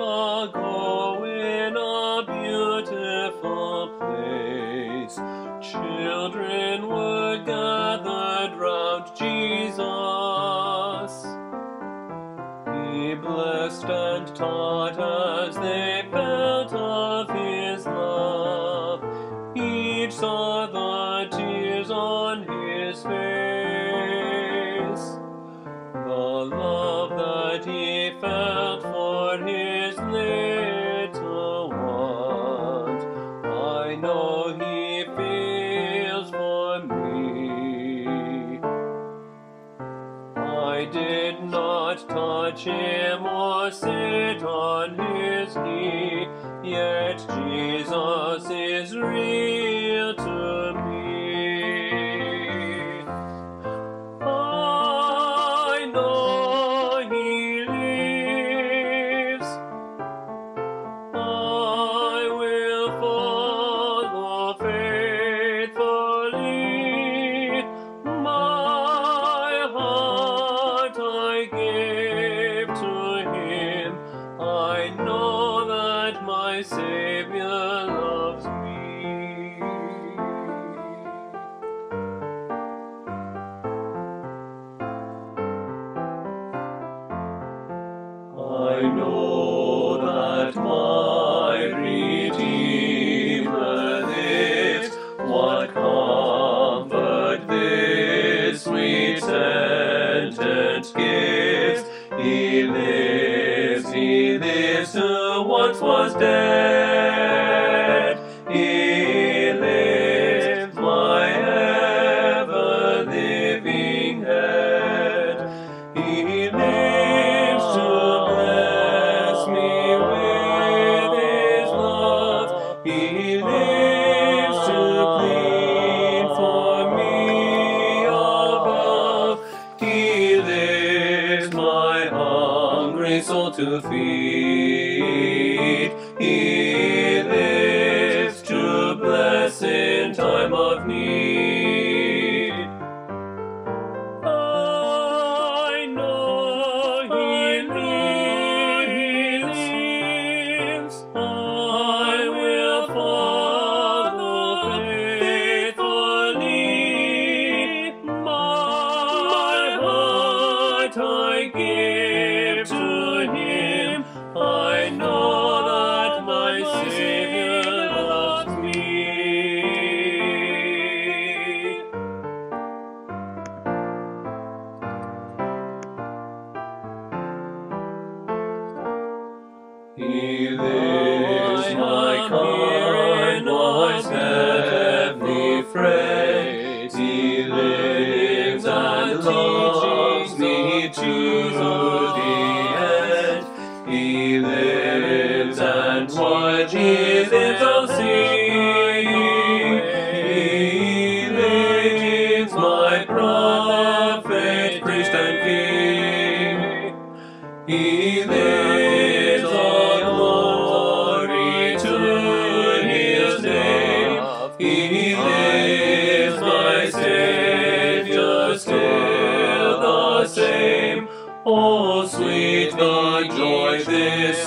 I'm going a beautiful place. Children were gathered round Jesus. He blessed and taught as they felt of his love. Each saw the tears on his face. The love that he felt for his not touch him or sit on his knee, yet Jesus is real my Savior loves me. I know was dead. He lives, my ever living head. He lives to bless me with his love. He lives to plead for me above. He lives my hungry soul to feed. He lives my kind voice heavy phrase. He lives and loves me to the end. He lives and what he lives I'll see. He lives my prophet, priest and king. He Savior still the same. Oh, sweet the joy this